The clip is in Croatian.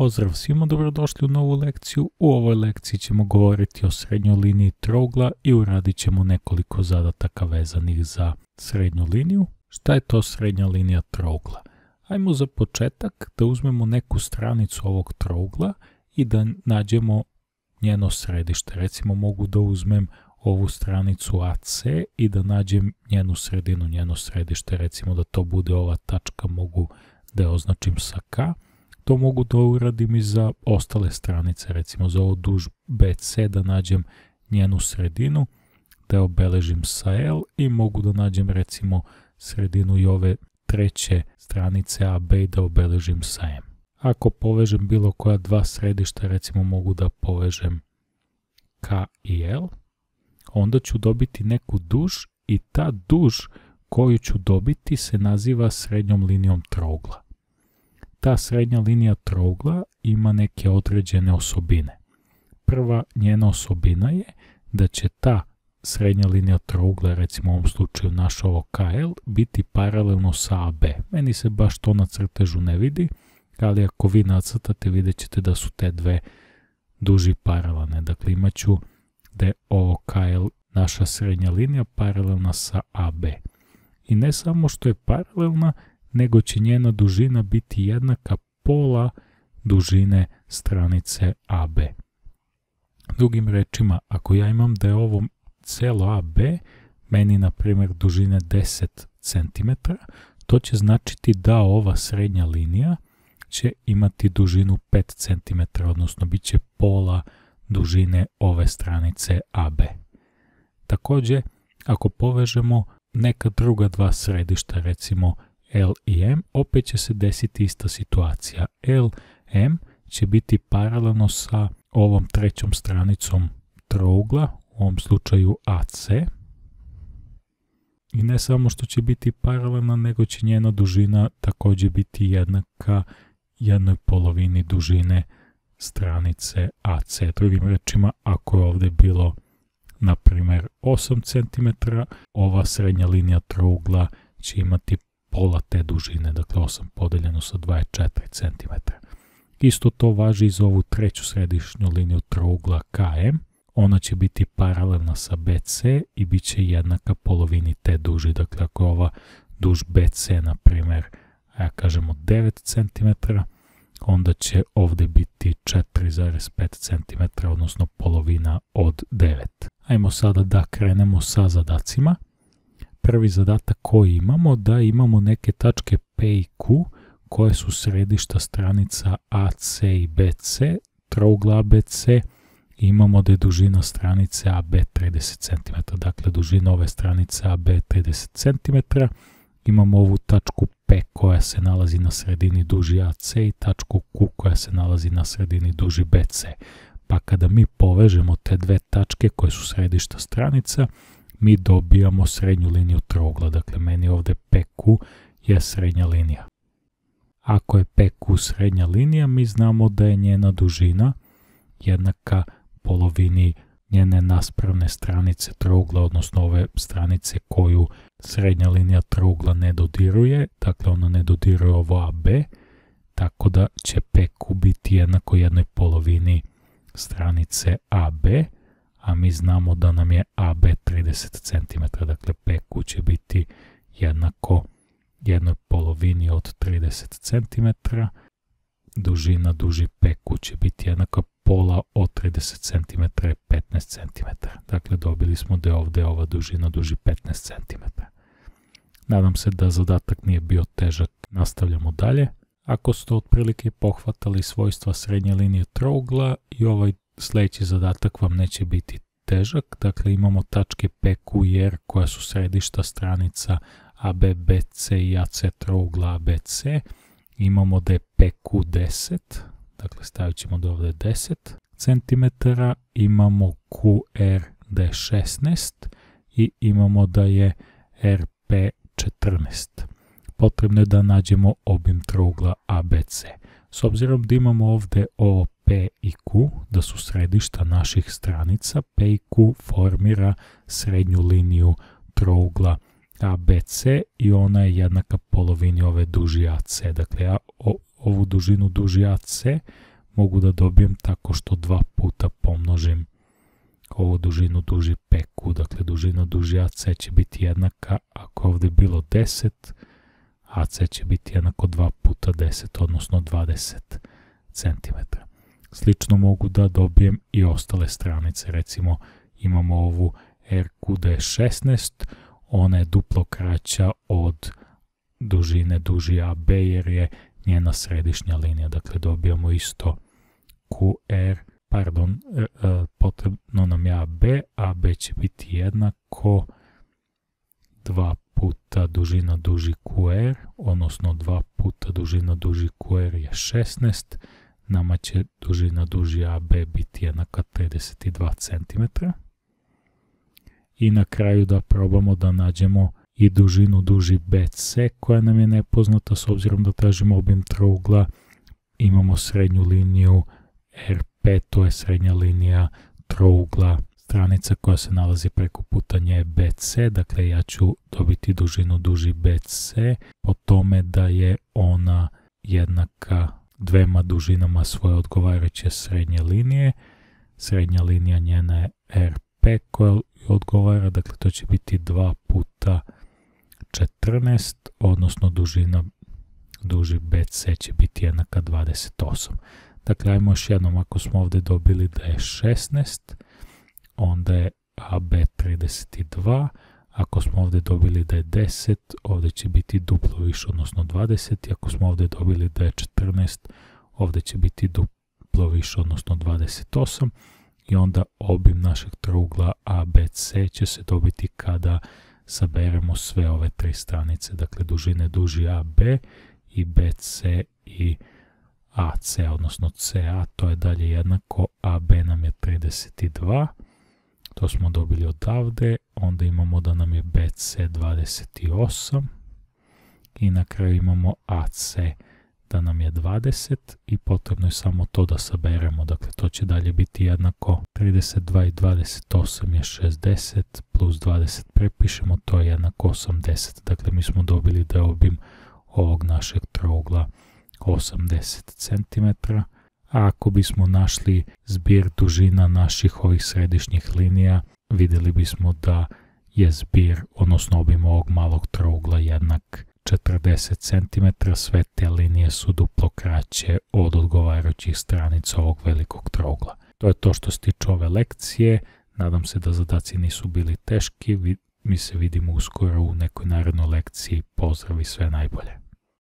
Pozdrav svima, dobrodošli u novu lekciju. U ovoj lekciji ćemo govoriti o srednjoj liniji trougla i uradit ćemo nekoliko zadataka vezanih za srednju liniju. Šta je to srednja linija trougla? Ajmo za početak da uzmemo neku stranicu ovog trougla i da nađemo njeno središte. Recimo mogu da uzmem ovu stranicu AC i da nađem njenu sredinu, njeno središte. Recimo da to bude ova tačka, mogu da je označim sa K to mogu da uradim i za ostale stranice, recimo za ovo duž BC da nađem njenu sredinu, da obeležim sa L i mogu da nađem recimo sredinu i ove treće stranice AB da obeležim sa M. Ako povežem bilo koja dva središta, recimo mogu da povežem K i L, onda ću dobiti neku duž i ta duž koju ću dobiti se naziva srednjom linijom trougla ta srednja linija trougla ima neke određene osobine. Prva njena osobina je da će ta srednja linija trougla, recimo u ovom slučaju naš ovo KL, biti paralelno sa AB. Meni se baš to na crtežu ne vidi, ali ako vi nacrtate vidjet ćete da su te dve duži paralelne. Dakle, imat ću da je ovo KL naša srednja linija paralelna sa AB. I ne samo što je paralelna, nego će njena dužina biti jednaka pola dužine stranice AB. Drugim rečima, ako ja imam da je ovo celo AB, meni na primjer dužine 10 cm, to će značiti da ova srednja linija će imati dužinu 5 cm, odnosno bit će pola dužine ove stranice AB. Također, ako povežemo neka druga dva središta, recimo L i M, opet će se desiti ista situacija. L, M će biti paralelno sa ovom trećom stranicom trougla, u ovom slučaju AC. I ne samo što će biti paralelna, nego će njena dužina također biti jednaka jednoj polovini dužine stranice AC. Drugim rečima, ako je ovdje bilo na primjer 8 cm, ova srednja linija trougla će imati pola te dužine, dakle 8 podeljeno sa 24 cm. Isto to važi i za ovu treću središnju liniju trougla KM. Ona će biti paralelna sa BC i bit će jednaka polovini te duži. Dakle, ako je ova duž BC, na primjer, ja kažemo 9 cm, onda će ovdje biti 4,5 cm, odnosno polovina od 9. Ajmo sada da krenemo sa zadacima prvi zadatak koji imamo, da imamo neke tačke P i Q koje su središta stranica AC i BC, trougla ABC, imamo da je dužina stranice AB 30 cm, dakle dužina ove stranice AB 30 cm, imamo ovu tačku P koja se nalazi na sredini duži AC i tačku Q koja se nalazi na sredini duži BC. Pa kada mi povežemo te dve tačke koje su središta stranica, mi dobijamo srednju liniju trougla. Dakle, meni ovdje PQ je srednja linija. Ako je PQ srednja linija, mi znamo da je njena dužina jednaka polovini njene naspravne stranice trougla, odnosno ove stranice koju srednja linija trougla ne dodiruje, dakle ona ne dodiruje ovo AB, tako da će PQ biti jednako jednoj polovini stranice AB, a mi znamo da nam je AB 30 cm, dakle PQ će biti jednako jednoj polovini od 30 cm, dužina duži PQ će biti jednaka pola od 30 cm je 15 cm. Dakle, dobili smo da je ovdje ova dužina duži 15 cm. Nadam se da zadatak nije bio težak. Nastavljamo dalje. Ako ste otprilike pohvatali svojstva srednje linije trougla i ovaj sljedeći zadatak vam neće biti težak, dakle imamo tačke P, Q i R koja su središta stranica AB, BC i AC trougla ABC. Imamo da je PQ 10, dakle stavit ćemo do ovdje 10 cm, imamo QR da je 16 i imamo da je RP 14. Potrebno je da nađemo obim trougla ABC. S obzirom da imamo ovdje ovo P i Q, da su središta naših stranica, P i Q formira srednju liniju trougla ABC i ona je jednaka polovini ove duži AC. Dakle, ja ovu dužinu duži AC mogu da dobijem tako što dva puta pomnožim ovu dužinu duži PQ, dakle dužina duži AC će biti jednaka, ako je ovdje bilo 10, AC će biti jednako 2 puta 10, odnosno 20 cm. Slično mogu da dobijem i ostale stranice, recimo imamo ovu RQD16, ona je duplo kraća od dužine duži AB jer je njena središnja linija, dakle dobijamo isto QR, pardon, e, e, potrebno nam je AB, AB će biti jednako 2 puta dužina duži QR, odnosno 2 puta dužina duži QR je 16, nama će dužina duži AB biti jednaka 32 cm. I na kraju da probamo da nađemo i dužinu duži BC koja nam je nepoznata s obzirom da tražimo obim trougla. Imamo srednju liniju RP, to je srednja linija trougla stranica koja se nalazi preko putanje BC, dakle ja ću dobiti dužinu duži BC po tome da je ona jednaka dvema dužinama svoje odgovarajuće srednje linije. Srednja linija njena je RP koja odgovara, dakle to će biti 2 puta 14, odnosno dužina duži BC će biti jednaka 28. Dakle, ajmo još jednom, ako smo ovdje dobili da je 16, onda je AB 32, ako smo ovdje dobili da je 10, ovdje će biti duplo više, odnosno 20, i ako smo ovdje dobili da je 14, ovdje će biti duplo više, odnosno 28, i onda obim našeg trougla ABC će se dobiti kada saberemo sve ove tri stranice, dakle dužine duži AB i BC i AC, odnosno CA, to je dalje jednako, AB nam je 32, to smo dobili odavde, onda imamo da nam je BC 28 i na kraju imamo AC da nam je 20 i potrebno je samo to da saberemo, dakle to će dalje biti jednako. 32 i 28 je 60 plus 20 prepišemo, to je jednako 80, dakle mi smo dobili da je obim ovog našeg trougla 80 cm, ako bismo našli zbir dužina naših ovih središnjih linija, vidjeli bismo da je zbir, odnosno obim ovog malog trougla jednak 40 cm, sve te linije su duplo kraće od odgovarajućih stranica ovog velikog trougla. To je to što se tiče ove lekcije, nadam se da zadaci nisu bili teški, mi se vidimo uskoro u nekoj narednoj lekciji, pozdrav i sve najbolje.